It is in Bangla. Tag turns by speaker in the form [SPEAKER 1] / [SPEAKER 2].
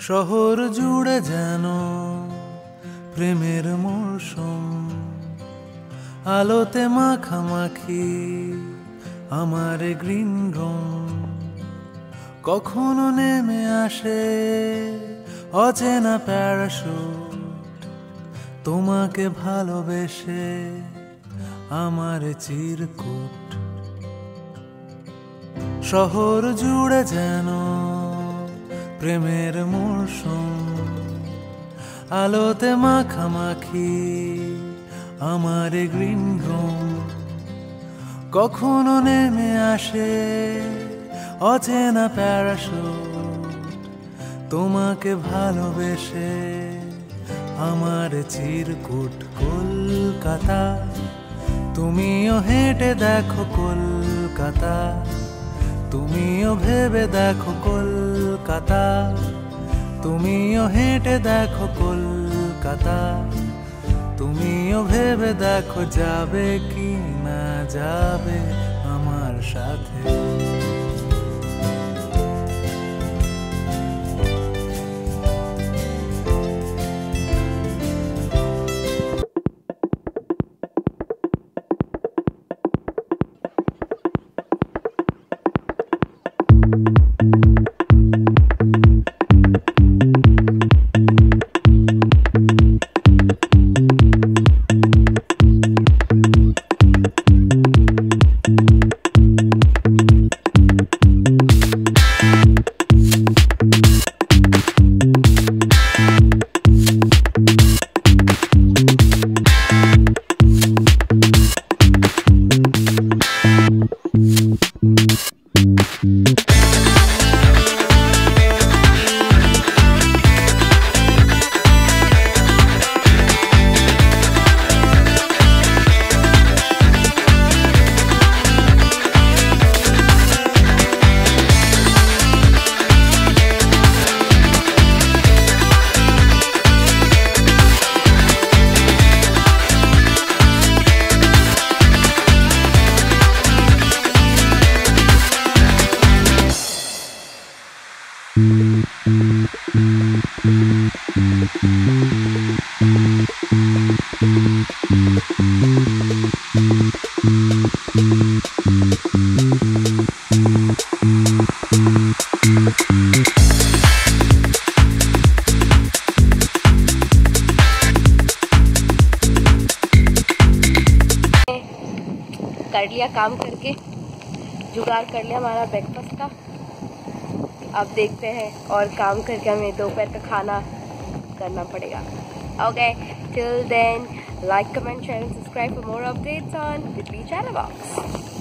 [SPEAKER 1] শহর জুড়ে যেন প্রেমের মৌসুম আলোতে মাখামাখি আমার গ্রিন রুম। কখনো নেমে আসে অচেনা প্যারাশুট। তোমাকে ভালোবেসে আমার চিরকুট। শহর জুড়ে যেন প্রেমের মরশুম, আলোতে মাখামাখি আমার গ্রিন রুম। কখনো নেমে আসে অচেনা প্যারাশুট, তোমাকে ভালোবেসে আমার চিরকুট কলকাতা। তুমিও হেঁটে দেখো কলকাতা, তুমিও ভেবে দেখো কলকাতা। তুমিও হেঁটে দেখো কলকাতা। তুমিও ভেবে দেখো যাবে কি না যাবে আমার সাথে।
[SPEAKER 2] कर लिया काम करके। जुगाड़ कर लिया हमारा ब्रेकफास्ट का। अब देखते हैं और काम करके हमें दोपहर का खाना करना पड़ेगा। Okay till then like comment share and subscribe for more updates on Delhi channel box